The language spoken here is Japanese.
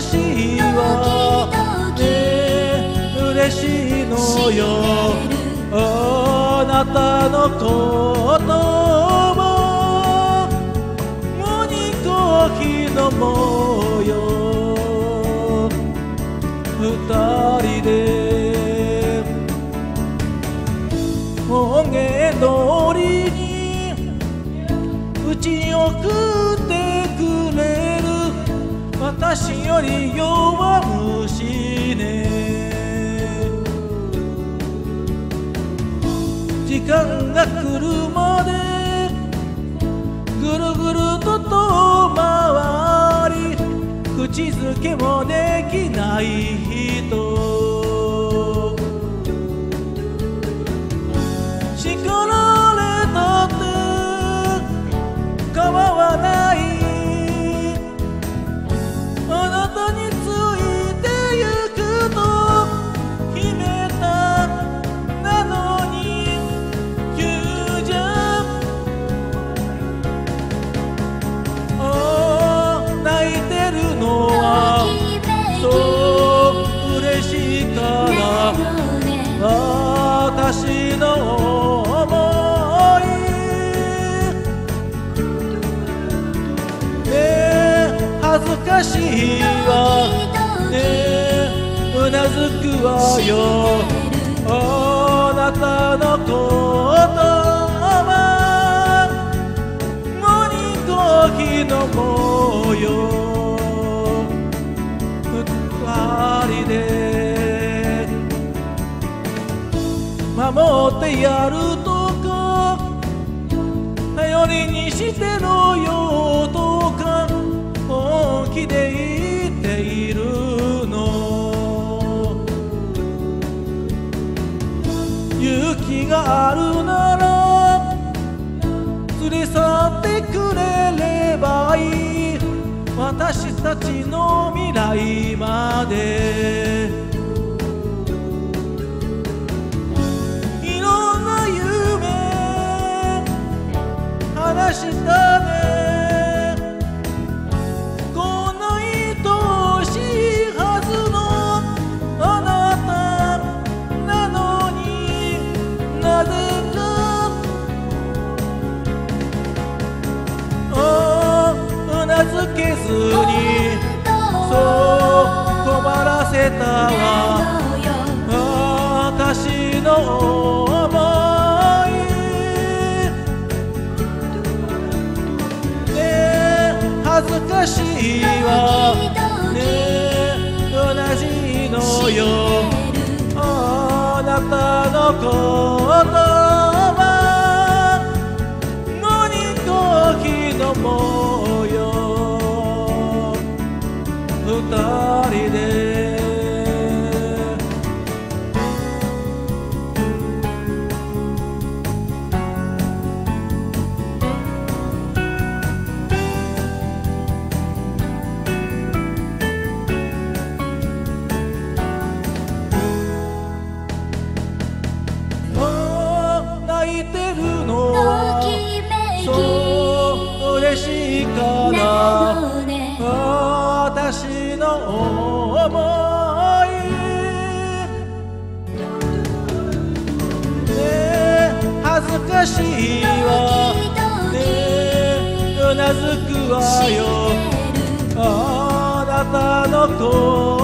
かしいわ。ね嬉しいのよ。あなたのこともにこきの模様二人で門限通りにうちに送ってく私より弱虫ね時間が来るまでぐるぐると遠回り。口づけもできない人。私の想い。ねえ恥ずかしいわ。ねえうなずくわよ。あなたのこと。守ってやるとか頼りにしてろよとか本気で言っているの。勇気があるなら連れ去ってくれればいい。私たちの未来まで。したねこんな愛しいはずのあなたなのになぜかあうなずけずにそう困らせたわ恥ずかしいわ。ねえ同じのよ。あなたのことはもにこきの模様二人でしいから私の思い。ね恥ずかしいわ。ねうなずくわよ。あなたの声。